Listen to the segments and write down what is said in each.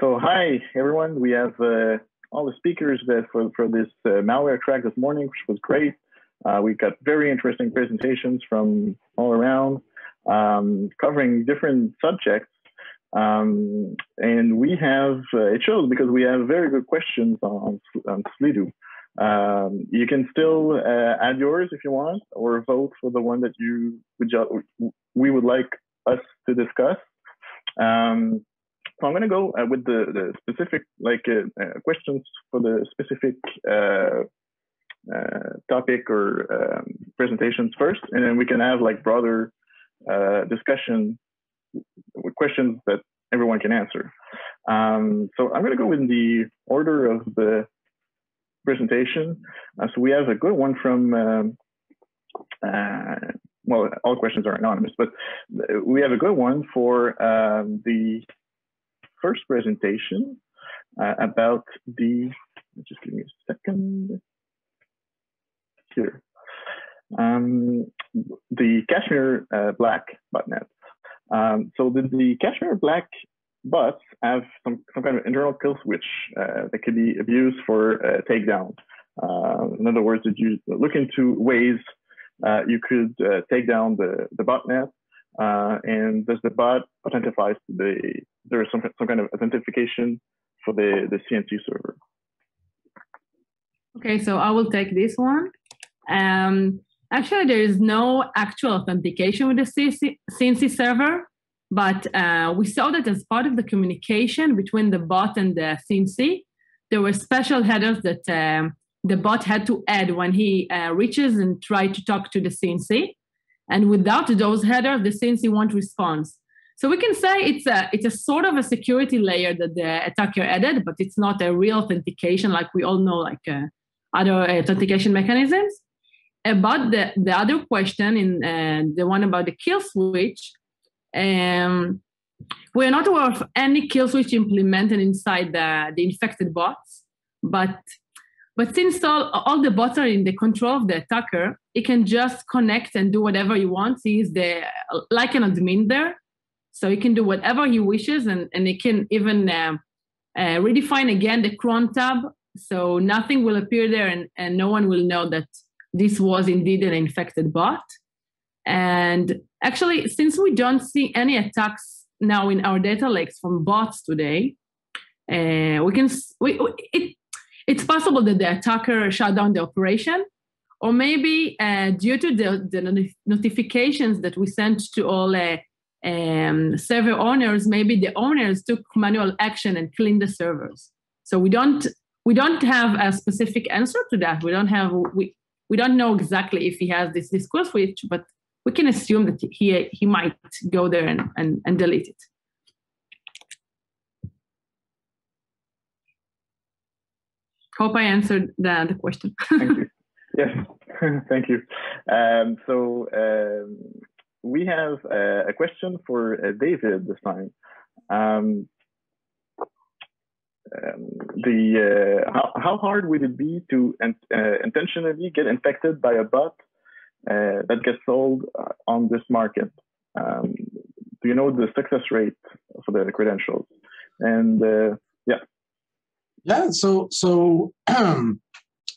So hi everyone, we have uh, all the speakers for, for this uh, malware track this morning, which was great. Uh, we got very interesting presentations from all around, um, covering different subjects. Um, and we have, uh, it shows because we have very good questions on, on Slido. Um, you can still uh, add yours if you want, or vote for the one that you would we would like us to discuss. Um, so I'm going to go uh, with the, the specific like uh, uh, questions for the specific uh, uh, topic or um, presentations first, and then we can have like broader discussion with questions that everyone can answer. Um, so I'm going to go in the order of the presentation. so we have a good one from um, well, all questions are anonymous, but we have a good one for um, the first presentation uh, about the, just give me a second here. Um, the Kashmir uh, Black botnet. Um, so the, the Kashmir Black bots have some, some kind of internal kill switch uh, that can be abused for uh, takedown. Uh, in other words, if you look into ways uh, you could take down the, the botnet uh, and does the bot authentifies to the there is some some kind of authentication for the the CNC server. Okay, so I will take this one. Um, actually, there is no actual authentication with the CNC server, but uh, we saw that as part of the communication between the bot and the CNC, there were special headers that um, the bot had to add when he uh, reaches and try to talk to the CNC. And without those headers, the CNC won't respond. So we can say it's a it's a sort of a security layer that the attacker added, but it's not a real authentication like we all know, like uh, other authentication mechanisms. About the, the other question, in uh, the one about the kill switch, um, we're not aware of any kill switch implemented inside the, the infected bots, but but since all, all the bots are in the control of the attacker, he can just connect and do whatever he wants. He's the like an admin there, so he can do whatever he wishes, and and he can even uh, uh, redefine again the cron tab, so nothing will appear there, and and no one will know that this was indeed an infected bot. And actually, since we don't see any attacks now in our data lakes from bots today, uh, we can we, it it's possible that the attacker shut down the operation, or maybe uh, due to the, the, notifications that we sent to all uh, um, server owners, maybe the owners took manual action and cleaned the servers. So we don't we don't have a specific answer to that. We don't have we we don't know exactly if he has this discourse switch, but we can assume that he he might go there and, and, and delete it. Hope I answered the, the question. Thank you. Yes, thank you. Um, so um, we have a question for uh, David this time. Um, um the uh, how, how, hard would it be to uh, intentionally get infected by a bot uh, that gets sold uh, on this market? Um, do you know the success rate for the credentials? And uh, yeah, so so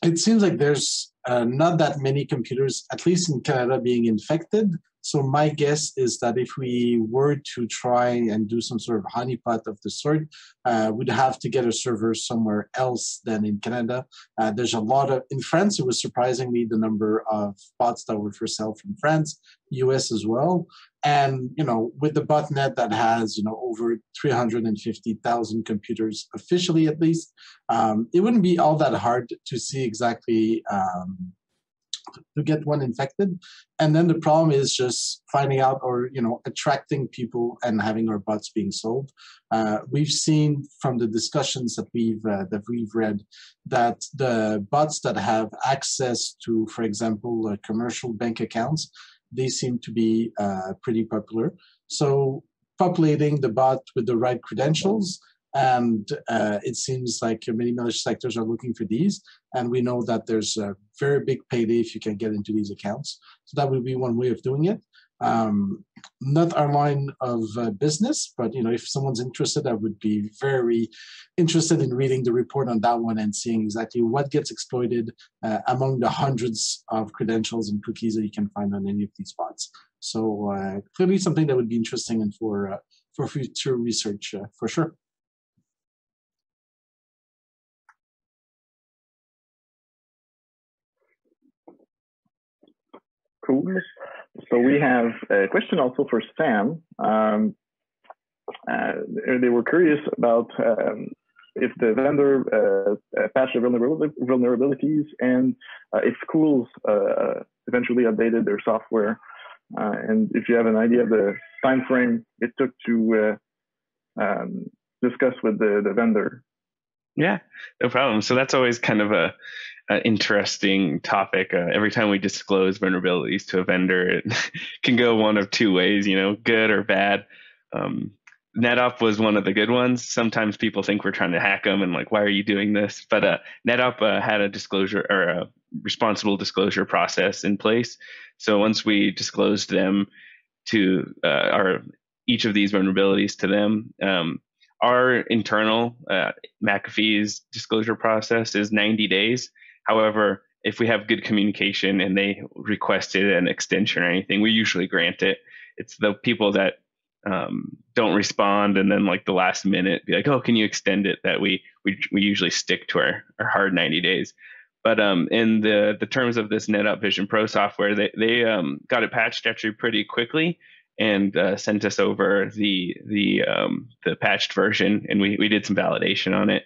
it seems like there's uh, not that many computers, at least in Canada, being infected. So my guess is that if we were to try and do some sort of honeypot of the sort, uh, we'd have to get a server somewhere else than in Canada. Uh, there's a lot of in France. It was surprisingly the number of bots that were for sale from France, US as well. And you know, with the botnet that has you know over 350,000 computers officially at least, um, it wouldn't be all that hard to see exactly. Um, to get one infected. And then the problem is just finding out or you know attracting people and having our bots being sold. Uh, we've seen from the discussions that we've uh, that we've read that the bots that have access to for example uh, commercial bank accounts they seem to be uh, pretty popular. So populating the bot with the right credentials and uh, it seems like many malicious sectors are looking for these. And we know that there's a very big payday if you can get into these accounts. So that would be one way of doing it. um, not our line of uh, business, but you know, if someone's interested, I would be very interested in reading the report on that one and seeing exactly what gets exploited uh, among the hundreds of credentials and cookies that you can find on any of these bots. So uh, clearly, something that would be interesting and for uh, for future research uh, for sure. Cool. So we have a question also for Sam. Um, uh, they were curious about um, if the vendor uh, uh patched vulnerabilities and uh, if schools uh, eventually updated their software, uh, and if you have an idea of the time frame it took to um, discuss with the, the vendor. Yeah, no problem. So that's always kind of a uh, interesting topic. Uh, every time we disclose vulnerabilities to a vendor, it can go one of two ways, you know, good or bad. Um, Netop was one of the good ones. Sometimes people think we're trying to hack them and like, why are you doing this? But uh, Netop uh, had a disclosure or a responsible disclosure process in place. So once we disclosed them to uh, our each of these vulnerabilities to them, um, our internal uh, McAfee's disclosure process is 90 days. However, if we have good communication and they requested an extension or anything, we usually grant it. It's the people that um, don't respond and then like the last minute be like, oh, can you extend it? That we we we usually stick to our, our hard 90 days. But um, in the the terms of this Netop Vision Pro software, they they um, got it patched actually pretty quickly and uh, sent us over the the um, the patched version, and we we did some validation on it.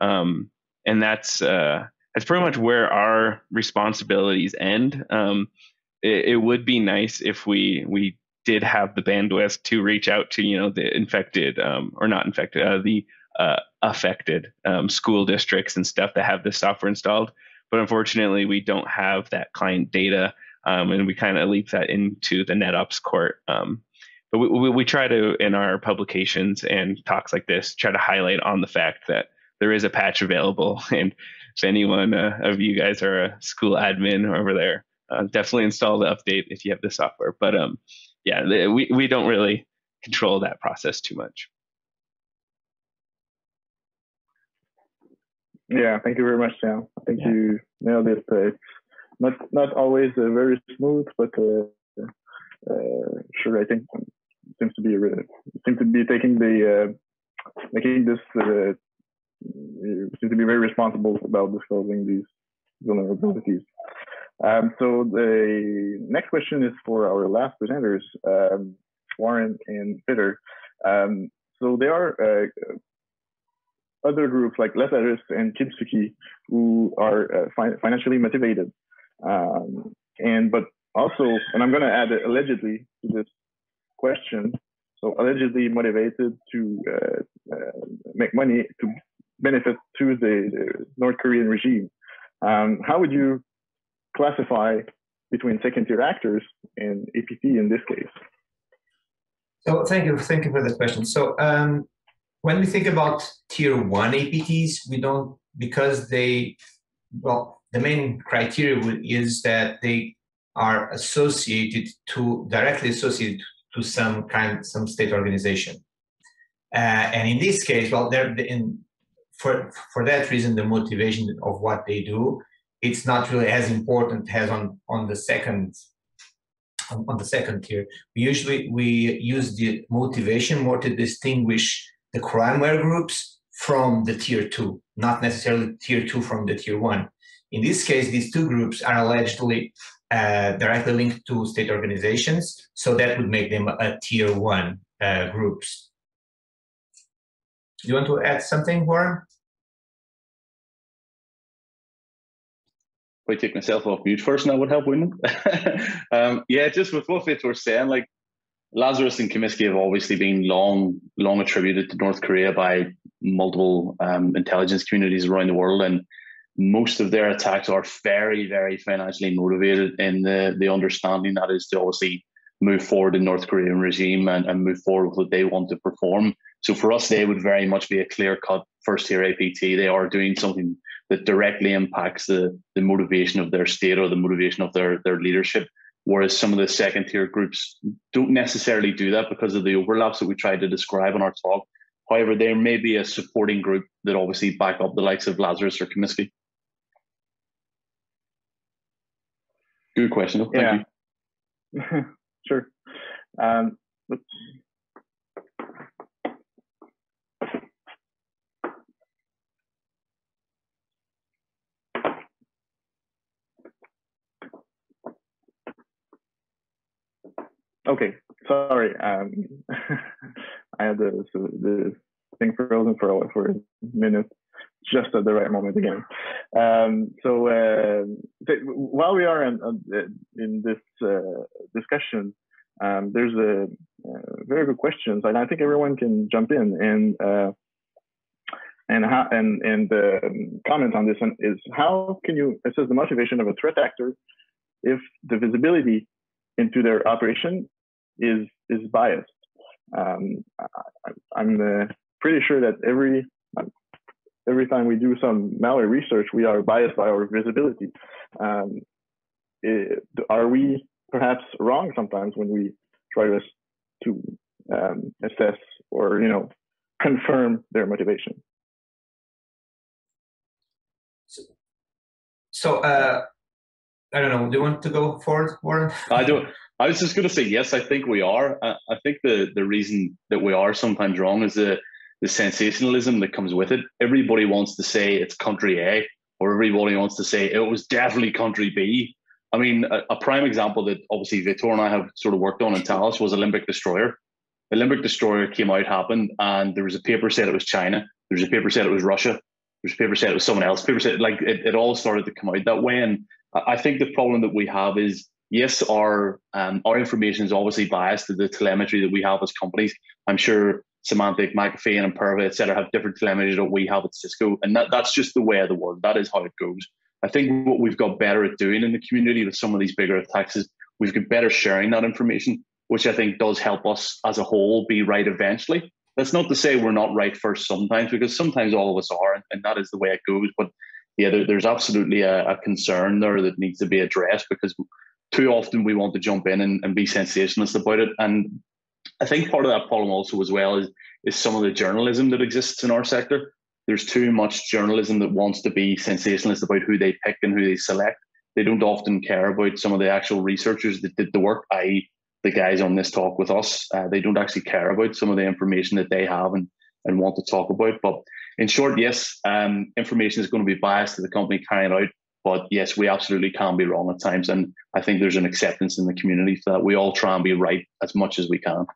Um, and that's uh, that's pretty much where our responsibilities end. Um, it, it, would be nice if we we did have the bandwidth to reach out to you know the infected um, or not infected uh, the uh, affected um, school districts and stuff that have this software installed. But unfortunately, we don't have that client data, um, and we kind of leap that into the Netop's court. Um, but we, we, we try to in our publications and talks like this try to highlight on the fact that there is a patch available and if anyone uh, of you guys are a school admin over there, uh, definitely install the update if you have the software. But um, yeah, the, we we don't really control that process too much. Yeah, thank you very much, Sam. I think yeah. you nailed it. Uh, it's not not always uh, very smooth, but uh, uh, sure, I think seems to be seems to be taking the making this you seem to be very responsible about disclosing these vulnerabilities. Um, so the next question is for our last presenters, um, Warren and Peter. Um, so there are uh, other groups like Lazarus and Kimsuky who are uh, fi- financially motivated, um, and but also, and I'm going to add allegedly to this question. So allegedly motivated to uh, uh make money to benefit to the, the North Korean regime. Um, how would you classify between second tier actors and APT in this case? So thank you, thank you for the question. So um, when we think about tier one APTs, we don't because they well the main criteria is that they are associated to directly associated to some kind some state organization. Uh, and in this case, well, they're in for for that reason, the motivation of what they do, it's not really as important as on on the second on the second tier. We usually we use the motivation more to distinguish the crimeware groups from the tier two, not necessarily tier two from the tier one. In this case, these two groups are allegedly uh, directly linked to state organizations, so that would make them a tier one uh, groups. Do you want to add something, Warren? If I take myself off mute first, and that would help, wouldn't um, yeah, just with what Fitz were saying, like Lazarus and Kimsuky have obviously been long, long attributed to North Korea by multiple um, intelligence communities around the world, and most of their attacks are very, very financially motivated in the the understanding that is to obviously move forward the North Korean regime and, and move forward with what they want to perform. So for us, they would very much be a clear cut first tier APT. They are doing something that directly impacts the, the motivation of their state or the motivation of their, their leadership. whereas some of the second tier groups don't necessarily do that because of the overlaps that we tried to describe in our talk. However, there may be a supporting group that obviously back up the likes of Lazarus or Kimsuky. Good question. Thank you. sure. Um, Okay, sorry. Um, I had the thing frozen for for a minute, just at the right moment again. Um, so uh, th- while we are in, in this uh, discussion, um, there's a, uh, very good questions, and I think everyone can jump in and uh, and how and and um, comment on this one is how can you assess the motivation of a threat actor if the visibility into their operation is is biased. Um, I, am uh, pretty sure that every every time we do some malware research, we are biased by our visibility. Um, it, are we perhaps wrong sometimes when we try to to um, assess or you know confirm their motivation? So, so uh, I don't know. Do you want to go forward, Warren? I do. I was just going to say yes. I think we are. I, I think the the reason that we are sometimes wrong is the the sensationalism that comes with it. Everybody wants to say it's country A, or everybody wants to say it was definitely country B. I mean, a, a prime example that obviously Victor and I have sort of worked on in Talos was Olympic Destroyer. Olympic Destroyer came out, happened, and there was a paper said it was China. There was a paper said it was Russia. There was a paper said it was someone else. Paper said like it, it all started to come out that way. And I think the problem that we have is yes, our um, our information is obviously biased to the telemetry that we have as companies. I'm sure Symantec, McAfee, and Imperva, et cetera, have different telemetry that we have at Cisco, and that, that's just the way of the world. That is how it goes. I think what we've got better at doing in the community with some of these bigger attacks is we've got better sharing that information, which I think does help us as a whole be right eventually. That's not to say we're not right first sometimes, because sometimes all of us are, and, and that is the way it goes. But yeah, there, there's absolutely a, a, concern there that needs to be addressed because too often we want to jump in and, and be sensationalist about it. And I think part of that problem also as well is is some of the journalism that exists in our sector. There's too much journalism that wants to be sensationalist about who they pick and who they select. They don't often care about some of the actual researchers that did the work, i.e., the guys on this talk with us. Uh, they don't actually care about some of the information that they have and, and want to talk about. But in short, yes, um, information is going to be biased to the company carrying out but yes, we absolutely can be wrong at times. And I think there's an acceptance in the community that. We all try and be right as much as we can.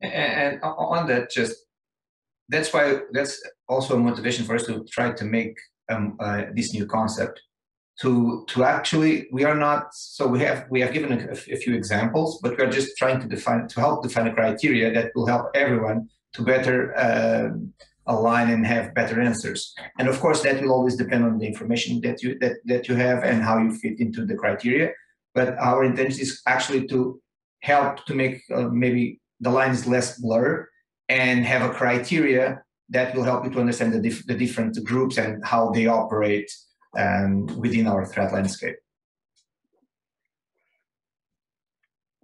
And on that, just that's why that's also a motivation for us to try to make um, uh, this new concept to to actually we are not so we have we have given a, a, few examples but we are just trying to define to help define a criteria that will help everyone to better uh, align and have better answers. And of course, that will always depend on the information that you that, that you have and how you fit into the criteria. But our intention is actually to help to make uh, maybe the lines less blur and have a criteria that will help you to understand the, dif- the different groups and how they operate um, within our threat landscape.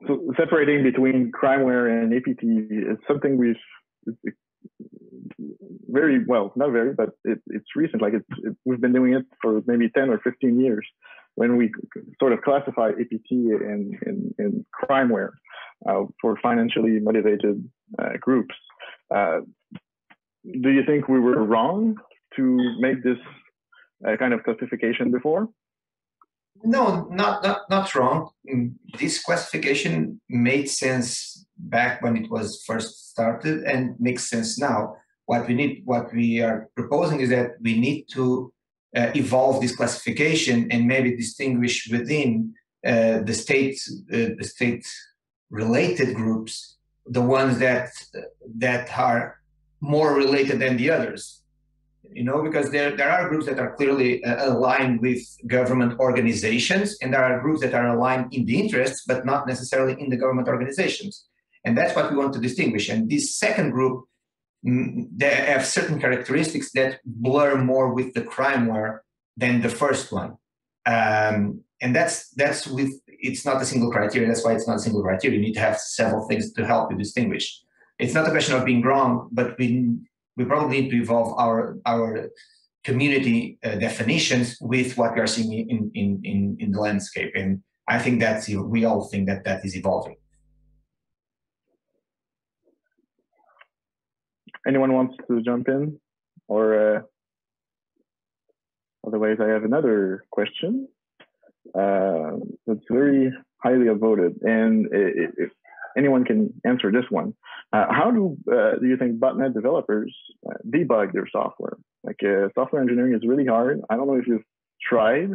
So separating between crimeware and APT is something we've very well, not very, but it, it's recent. Like it's, it, we've been doing it for maybe 10 or 15 years when we sort of classify APT in, in, in crimeware uh, for financially motivated uh, groups. Uh, do you think we were wrong to make this uh, kind of classification before? No, not, not, not wrong. Mm, this classification made sense back when it was first started and makes sense now what we need, what we are proposing is that we need to uh, evolve this classification and maybe distinguish within uh, the state, uh, the state related groups, the ones that that are more related than the others. You know, because there, there are groups that are clearly uh, aligned with government organizations, and there are groups that are aligned in the interests, but not necessarily in the government organizations. And that's what we want to distinguish. And this second group they have certain characteristics that blur more with the crimeware than the first one. Um, and that's that's with it's not a single criteria. That's why it's not a single criteria. You need to have several things to help you distinguish. It's not a question of being wrong, but we we probably need to evolve our our community uh, definitions with what we are seeing in, in, in, in the landscape. And I think that's, we all think that that is evolving. Anyone wants to jump in? Or uh, otherwise, I have another question uh, that's very highly voted. And if anyone can answer this one. Uh, how do uh, do you think botnet developers uh, debug their software? Like uh, software engineering is really hard. I don't know if you've tried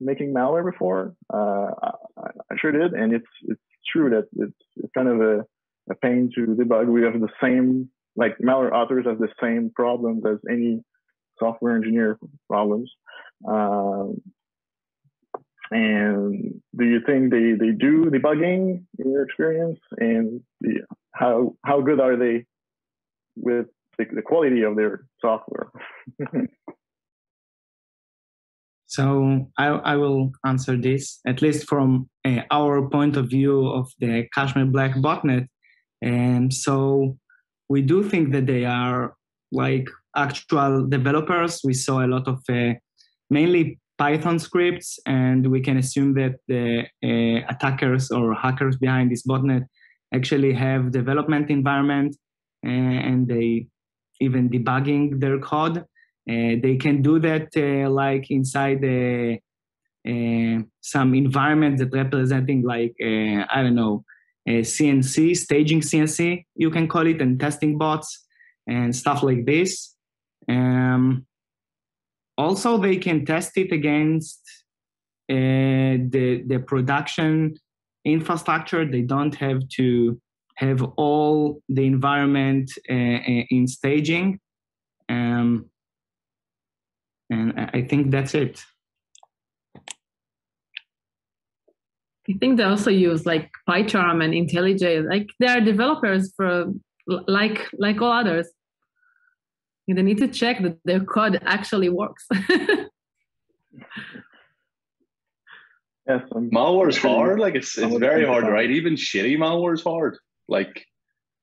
making malware before. I, I, sure did, and it's it's true that it's, it's kind of a, a pain to debug. We have the same like malware authors have the same problems as any software engineer problems. Um, and do you think they, they do debugging in your experience? And the, how how good are they with the, the quality of their software? so I, I will answer this at least from uh, our point of view of the Kashmir Black botnet. And so we do think that they are like actual developers. We saw a lot of uh, mainly Python scripts, and we can assume that the uh, attackers or hackers behind this botnet actually have development environment uh, and they even debugging their code. Uh, they can do that uh, like inside some environment that representing like I don't know CNC staging CNC you can call it and testing bots and stuff like this. Um, also they can test it against uh, the the production infrastructure. They don't have to have all the environment uh, uh in staging. Um, and i think that's it I think they also use like PyCharm and IntelliJ. Like they are developers for like like all others they need to check that their code actually works. yes, malware is hard. Like it's it's very hard to write. Even shitty malware is hard. Like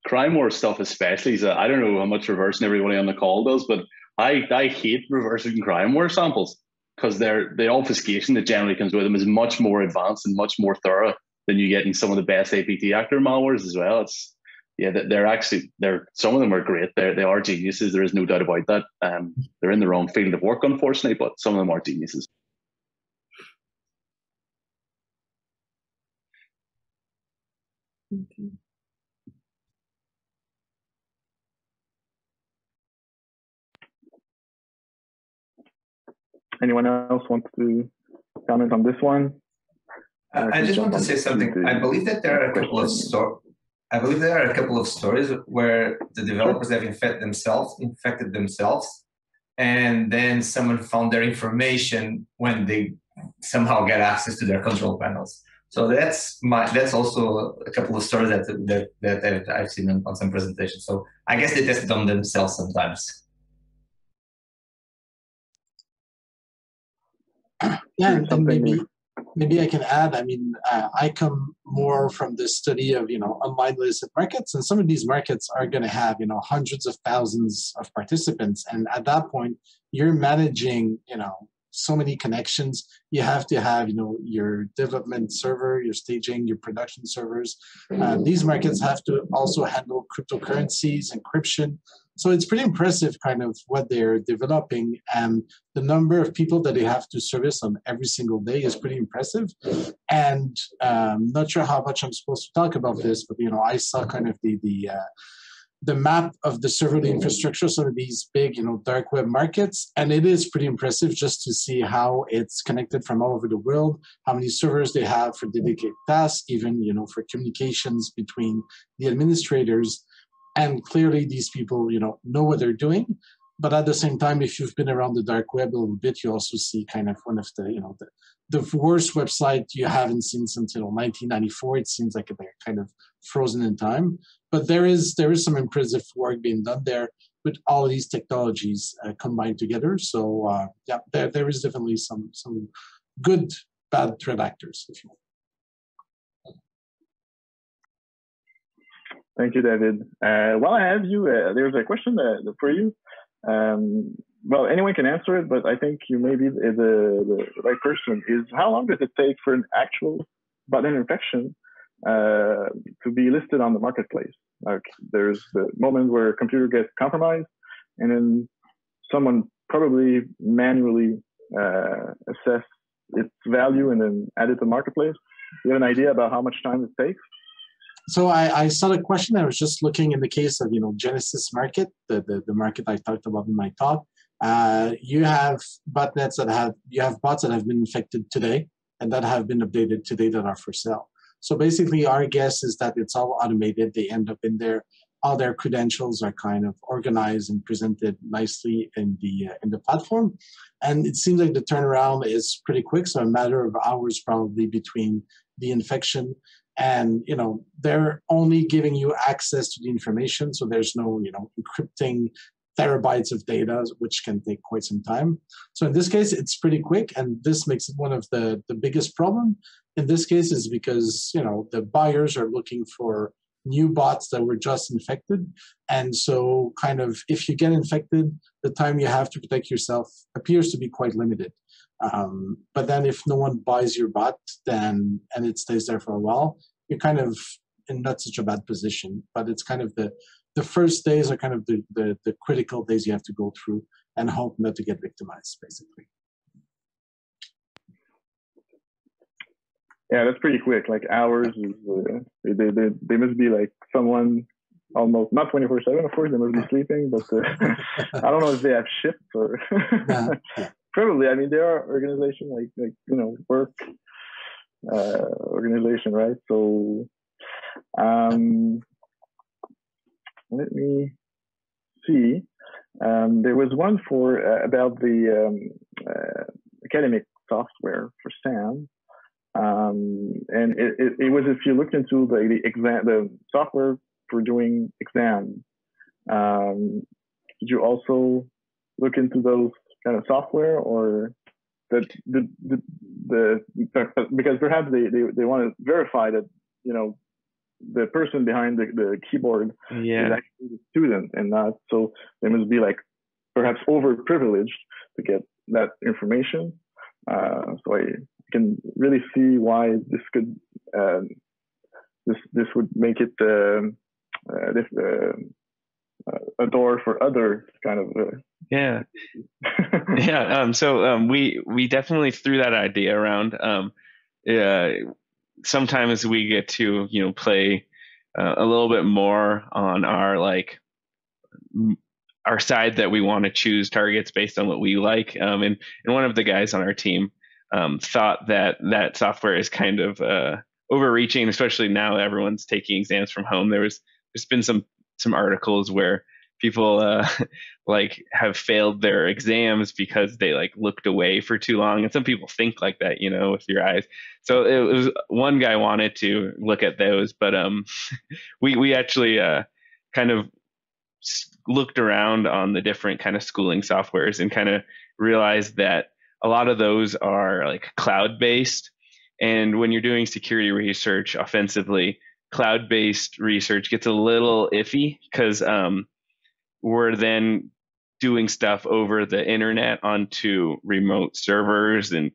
crimeware stuff, especially. So I don't know how much reversing everybody on the call does, but I I hate reversing crimeware samples because they're the obfuscation that generally comes with them is much more advanced and much more thorough than you get in some of the best APT actor malwares as well. It's yeah, they're actually they're some of them are great. They they are geniuses. There is no doubt about that. Um, they're in the wrong field of work, unfortunately, but some of them are geniuses. Okay. Anyone else wants to comment on this one? I, I just want to say something. I believe that there are a couple of stories I believe there are a couple of stories where the developers have infected themselves, infected themselves, and then someone found their information when they somehow get access to their control panels. So that's my that's also a couple of stories that that that I've seen on, on some presentations. So I guess they test on themselves sometimes. Yeah, and maybe maybe I can add. I mean, uh, I come more from the study of you know online listed markets, and some of these markets are going to have you know hundreds of thousands of participants, and at that point, you're managing you know so many connections. You have to have you know your development server, your staging, your production servers. Uh, these markets have to also handle cryptocurrencies, encryption. So it's pretty impressive, kind of what they're developing, and the number of people that they have to service on every single day is pretty impressive. And um, not sure how much I'm supposed to talk about this, but you know, I saw kind of the the uh, the map of the serverless infrastructure, some of these big, you know, dark web markets, and it is pretty impressive just to see how it's connected from all over the world, how many servers they have for dedicated tasks, even you know for communications between the administrators and clearly these people you know know what they're doing. But at the same time if you've been around the dark web a little bit you also see kind of one of the you know the, the worst website you haven't seen since you know 1994 it seems like they're kind of frozen in time. But there is there is some impressive work being done there with all these technologies uh, combined together. So uh, yeah there, there is definitely some some good bad threat actors if you want Thank you, David. Uh, while I have you, uh, there's a question uh, for you. Um, well, anyone can answer it, but I think you may be the, the, the, right person. Is how long does it take for an actual button infection uh, to be listed on the marketplace? Like, there's the moment where a computer gets compromised, and then someone probably manually uh, assess its value and then add it to the marketplace. Do you have an idea about how much time it takes? So I, I, saw the question. I was just looking in the case of you know Genesis Market, the the, the market I talked about in my talk. Uh, you have botnets that have you have bots that have been infected today and that have been updated today that are for sale. So basically, our guess is that it's all automated. They end up in there. All their credentials are kind of organized and presented nicely in the uh, in the platform, and it seems like the turnaround is pretty quick. So a matter of hours probably between the infection and you know they're only giving you access to the information. So there's no you know encrypting terabytes of data which can take quite some time. So in this case it's pretty quick. And this makes it one of the the biggest problem in this case is because you know the buyers are looking for new bots that were just infected. And so kind of if you get infected the time you have to protect yourself appears to be quite limited um, but then if no one buys your bot, then and it stays there for a while, you're kind of in not such a bad position. But it's kind of the the first days are kind of the, the, the critical days you have to go through and hope not to get victimized, basically. Yeah, that's pretty quick. Like hours is uh, they, they they must be like someone almost not 24 7 of course they must be sleeping but uh, i don't know if they have shifts or yeah, yeah probably. I mean, there are organizations like like you know work uh, organization, right? So um, let me see. Um, there was one for uh, about the um, uh, academic software for SAM. Um, and it, it, it, was if you looked into the, the exam, the software for doing exams. Um, did you also look into those kind of software or that the, the, the, because perhaps they, they, they want to verify that you know the person behind the, the keyboard yeah. is actually the student and not so they must be like perhaps overprivileged to get that information uh, so I can really see why this could uh, this this would make it uh, uh this uh, a door for other kind of uh, yeah. Yeah um, so um, we we definitely threw that idea around. Um, uh, sometimes we get to you know play uh, a little bit more on our like our side that we want to choose targets based on what we like. Um, and and one of the guys on our team um, thought that that software is kind of uh, overreaching especially now everyone's taking exams from home. There was there's been some some articles where people uh, like have failed their exams because they like looked away for too long and some people think like that you know with your eyes. So it was one guy wanted to look at those but um we we actually uh kind of looked around on the different kind of schooling softwares and kind of realized that a lot of those are like cloud based and when you're doing security research offensively cloud based research gets a little iffy because um, we're then doing stuff over the internet onto remote servers and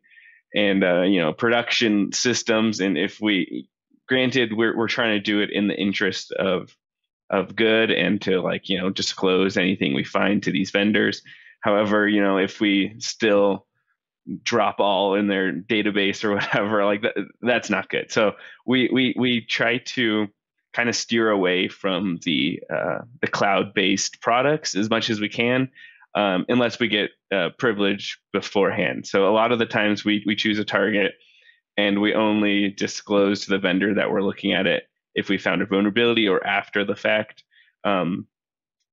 and uh, you know production systems. And if we granted we're we're trying to do it in the interest of of good and to like you know disclose anything we find to these vendors. However you know if we still drop all in their database or whatever like that, that's not good. So we we we try to kind of steer away from the uh, the cloud based products as much as we can um, unless we get uh, privilege beforehand. So a lot of the times we we choose a target and we only disclose to the vendor that we're looking at it if we found a vulnerability or after the fact. Um,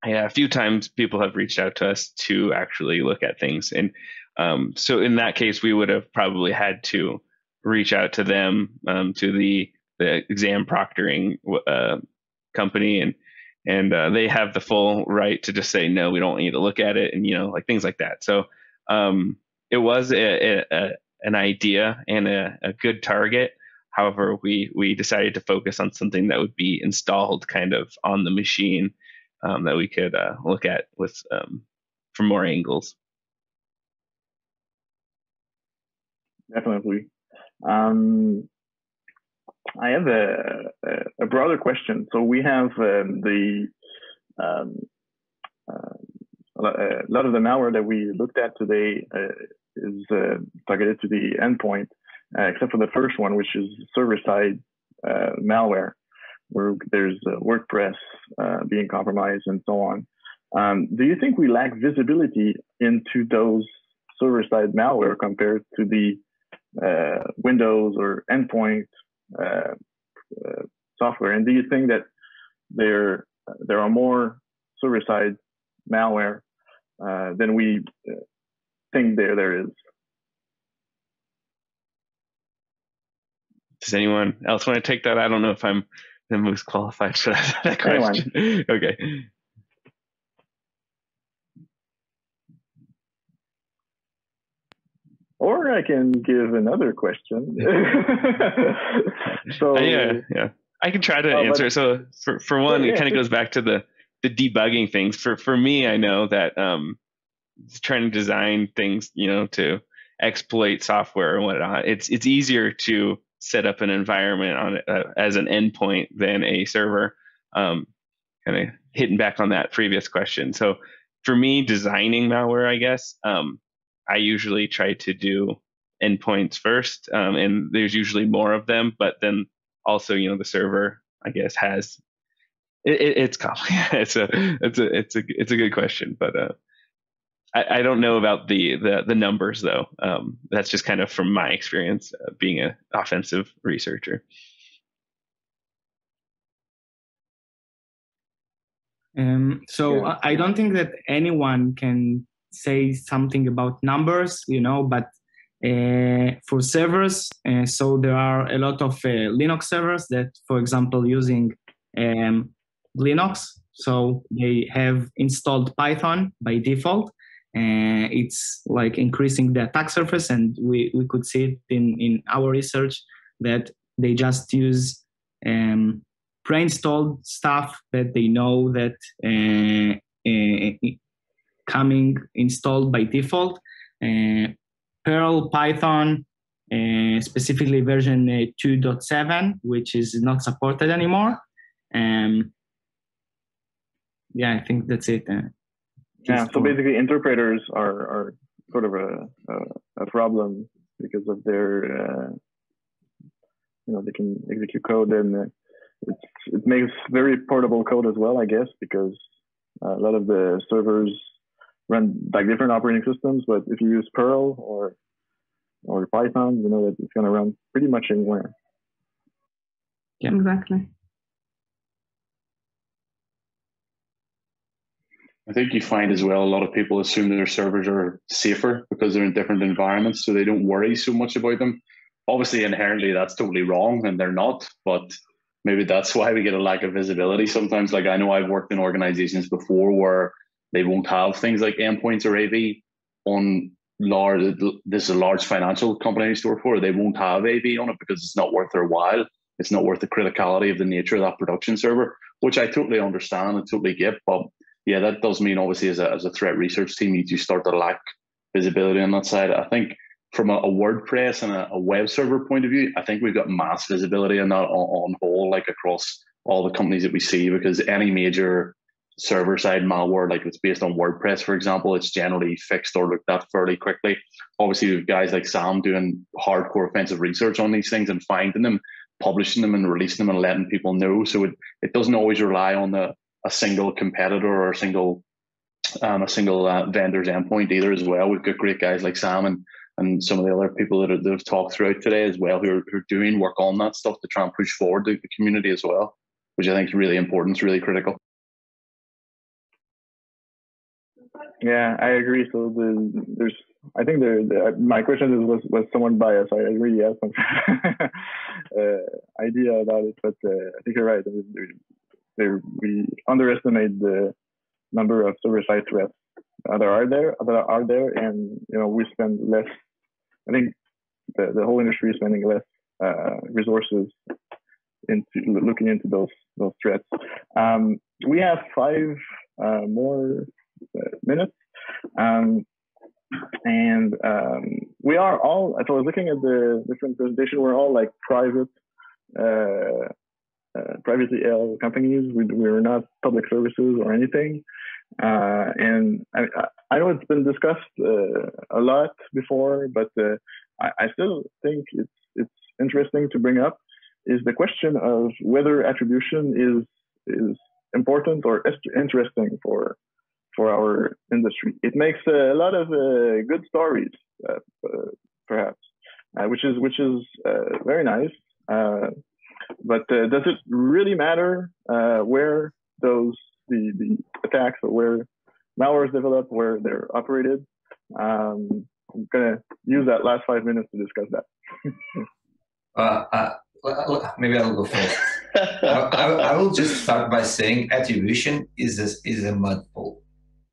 yeah, a few times people have reached out to us to actually look at things and um, so in that case, we would have probably had to reach out to them, um, to the the exam proctoring uh, company, and and uh, they have the full right to just say no, we don't need to look at it, and you know, like things like that. So um, it was a, a, a, an idea and a, good target. However, we we decided to focus on something that would be installed kind of on the machine um, that we could uh, look at with um, from more angles. Definitely. Um, I have a, a, broader question. So we have um, the um, uh, a lot of the malware that we looked at today uh, is uh, targeted to the endpoint, uh, except for the first one, which is server-side uh, malware, where there's WordPress uh, being compromised and so on. Um, do you think we lack visibility into those server-side malware compared to the uh, Windows or endpoint software? And do you think that there there are more server-side malware uh, than we think there there is. Does anyone else want to take that? I don't know if I'm the most qualified for that question. Anyone. okay. Or I can give another question. so uh, yeah, yeah, I can try to oh, answer. But, so for for one, yeah, it kind of goes back to the the debugging things. For for me, I know that um, trying to design things, you know, to exploit software and whatnot, it's it's easier to set up an environment on uh, as an endpoint than a server. Um, kind of hitting back on that previous question. So for me, designing malware, I guess um, I usually try to do endpoints first, um, and there's usually more of them. But then also, you know, the server, I guess, has it, it, it's complicated. it's a it's a it's a it's a good question, but uh, I, I don't know about the the, the numbers though. Um, that's just kind of from my experience uh, being an offensive researcher. Um, so yeah. I don't think that anyone can say something about numbers, you know, but uh, for servers, uh, so there are a lot of uh, Linux servers that, for example, using um, Linux. So they have installed Python by default. And it's like increasing the attack surface. And we, we could see it in, in our research that they just use um, pre-installed stuff that they know that uh, uh, coming installed by default. Uh, Perl, Python, uh, specifically version uh, 2.7, which is not supported anymore. Um, yeah, I think that's it. Uh, yeah, so basically, interpreters are, are sort of a, a, a problem because of their, uh, you know, they can execute code and uh, it makes very portable code as well, I guess, because a lot of the servers run like different operating systems. But if you use Perl or or Python, you know that it's going to run pretty much anywhere. Yeah, exactly. I think you find as well a lot of people assume their servers are safer because they're in different environments, so they don't worry so much about them. Obviously, inherently, that's totally wrong, and they're not. But maybe that's why we get a lack of visibility sometimes. Like I know I've worked in organizations before where they won't have things like endpoints or AV on large. This is a large financial company I store for. They won't have AV on it because it's not worth their while. It's not worth the criticality of the nature of that production server, which I totally understand and totally get. But yeah, that does mean obviously as a, as a threat research team, you do start to lack visibility on that side. I think from a, a WordPress and a, a, web server point of view, I think we've got mass visibility on that on, on whole, like across all the companies that we see, because any major server side malware, like it's based on WordPress, for example, it's generally fixed or looked at fairly quickly. Obviously, have guys like Sam doing hardcore offensive research on these things and finding them, publishing them and releasing them and letting people know. So it, it doesn't always rely on the a single competitor or a single um, a single uh, vendor's endpoint either as well. We've got great guys like Sam and, and some of the other people that, are, that have talked throughout today as well who are, who are doing work on that stuff to try and push forward the, the community as well, which I think is really important. It's really critical. Yeah, I agree. So the, there's, I think there, the, my question is was, was someone biased. I really have some uh, idea about it, but uh, I think you're right. There, we underestimate the number of server-side threats that are there, that are there, and you know we spend less. I think the, the whole industry is spending less uh, resources into looking into those those threats. Um, we have five uh, more uh, minutes, um, and um, we are all. As I was looking at the different presentation, we're all like private. Uh, uh, privately held companies. We, we're not public services or anything. Uh, and I, I, know it's been discussed uh, a lot before, but uh, I, I, still think it's it's interesting to bring up is the question of whether attribution is is important or interesting for for our industry. It makes a lot of uh, good stories, uh, perhaps, which is which is very nice. But does it really matter where those the, the attacks or where malware is developed, where they're operated. Um, I'm going to use that last five minutes to discuss that. uh, uh, maybe I'll go first. I, I, I, will just start by saying attribution is a, is a mud pool.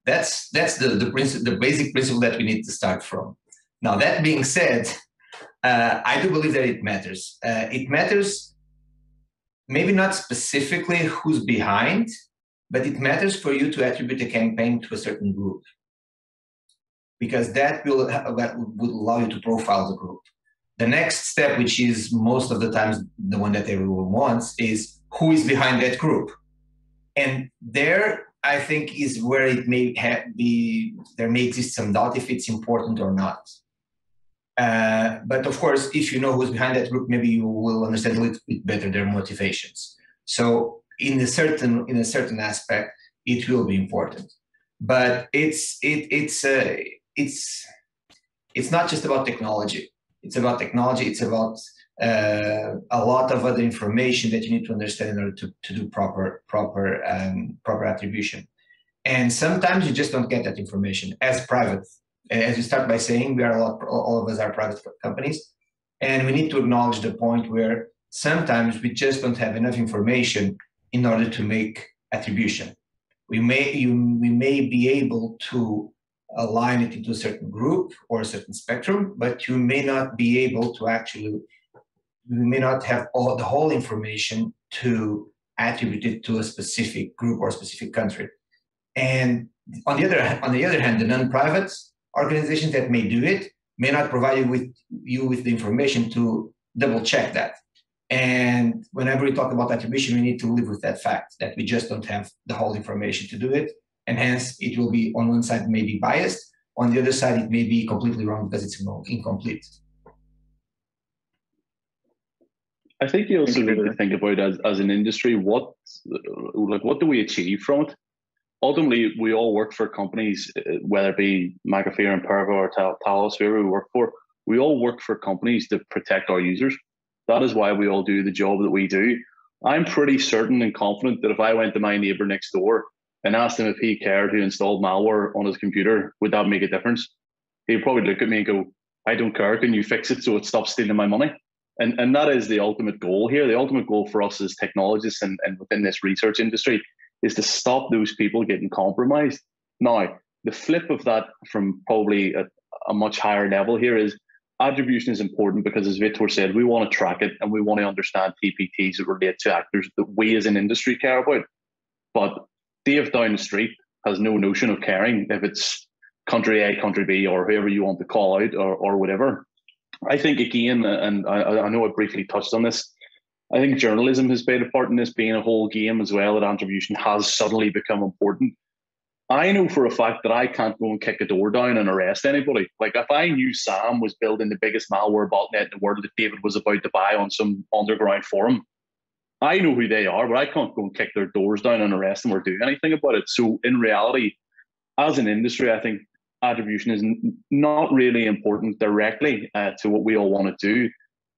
That's that's the the, principle, the basic principle that we need to start from. Now that being said, uh, I do believe that it matters. Uh, it matters, maybe not specifically who's behind, but it matters for you to attribute a campaign to a certain group because that will that would allow you to profile the group. The next step, which is most of the times the one that everyone wants, is who is behind that group, and there I think is where it may have be there may exist some doubt if it's important or not. Uh, but of course, if you know who's behind that group, maybe you will understand a little bit better their motivations. So in a certain in a certain aspect it will be important. But it's it, it's uh, it's it's not just about technology. It's about technology. It's about uh, a lot of other information that you need to understand in order to, to do proper proper um, proper attribution. And sometimes you just don't get that information as private as you start by saying we are a lot all of us are private companies and we need to acknowledge the point where sometimes we just don't have enough information in order to make attribution. We may, you, we may be able to align it into a certain group or a certain spectrum, but you may not be able to actually, you may not have all the whole information to attribute it to a specific group or a specific country. And on the other on the other hand, the non-private organizations that may do it may not provide you with you with the information to double check that. And whenever we talk about attribution, we need to live with that fact that we just don't have the whole information to do it. And hence, it will be on one side, maybe biased. On the other side, it may be completely wrong because it's incomplete. I think you also need to think about as, as an industry, what like what do we achieve from it? Ultimately, we all work for companies, uh, whether it be McAfee and Imperva or Talos, whoever we work for. We all work for companies to protect our users. That is why we all do the job that we do. I'm pretty certain and confident that if I went to my neighbor next door and asked him if he cared who installed malware on his computer, would that make a difference? He'd probably look at me and go, I don't care. Can you fix it so it stops stealing my money? And, and that is the ultimate goal here. The ultimate goal for us as technologists and, and within this research industry is to stop those people getting compromised. Now, the flip of that from probably a, a much higher level here is attribution is important because, as Vitor said, we want to track it and we want to understand TTPs that relate to actors that we as an industry care about. But Dave down the street has no notion of caring if it's country A, country B, or whoever you want to call out or, or whatever. I think, again, and I, I know I briefly touched on this, I think journalism has played a part in this being a whole game as well, that attribution has suddenly become important. I know for a fact that I can't go and kick a door down and arrest anybody. Like if I knew Sam was building the biggest malware botnet in the world that David was about to buy on some underground forum, I know who they are, but I can't go and kick their doors down and arrest them or do anything about it. So in reality, as an industry, I think attribution is not really important directly uh, to what we all want to do.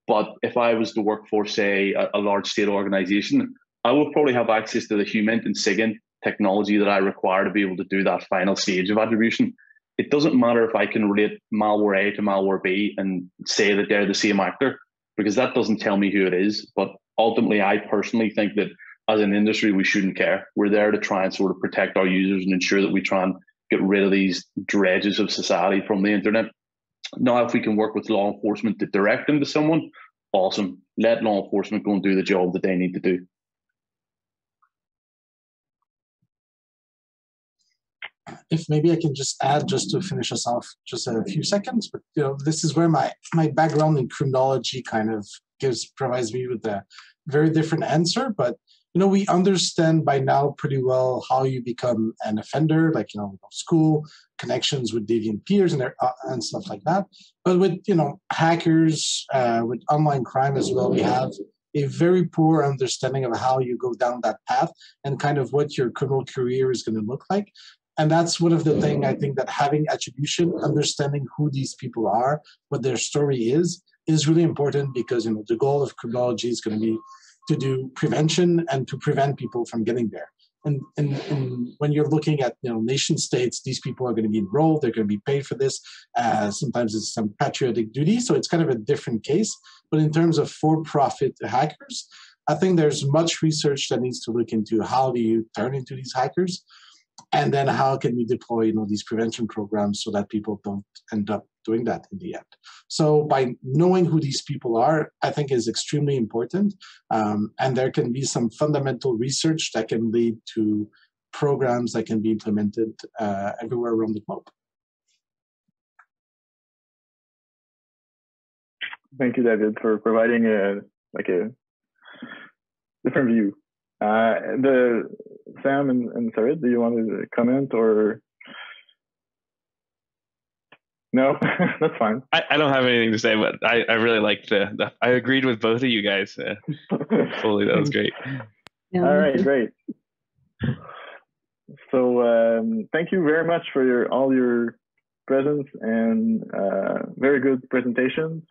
But if I was to work for, say, a, a large state organization, I would probably have access to the human and SIGINT technology that I require to be able to do that final stage of attribution. It doesn't matter if I can relate malware A to malware B and say that they're the same actor, because that doesn't tell me who it is. But ultimately, I personally think that as an industry, we shouldn't care. We're there to try and sort of protect our users and ensure that we try and get rid of these dredges of society from the internet. Now, if we can work with law enforcement to direct them to someone, awesome. Let law enforcement go and do the job that they need to do. if maybe I can just add, just to finish us off, just a few seconds. But you know, this is where my my background in criminology kind of gives provides me with a very different answer. But you know, we understand by now pretty well how you become an offender, like you know, school connections with deviant peers and their, uh, and stuff like that. But with you know, hackers, uh, with online crime as well, we have a very poor understanding of how you go down that path and kind of what your criminal career is going to look like and that's one of the things i think that having attribution understanding who these people are what their story is is really important because you know the goal of criminology is going to be to do prevention and to prevent people from getting there. And, and, and when you're looking at you know nation states these people are going to be enrolled they're going to be paid for this uh, sometimes it's some patriotic duty so it's kind of a different case. But in terms of for-profit hackers i think there's much research that needs to look into how do you turn into these hackers and then how can we deploy you know these prevention programs so that people don't end up doing that in the end? So by knowing who these people are i think is extremely important. Um, and there can be some fundamental research that can lead to programs that can be implemented uh, everywhere around the globe. Thank you david for providing a like a different view. Uh, the Sam and, and Sarit, do you want to comment or? No, that's fine. I, I, don't have anything to say, but I, I really liked the, the I agreed with both of you guys. Uh, fully, that was great. Yeah. All right, great. So um, thank you very much for your all your presence and uh, very good presentations.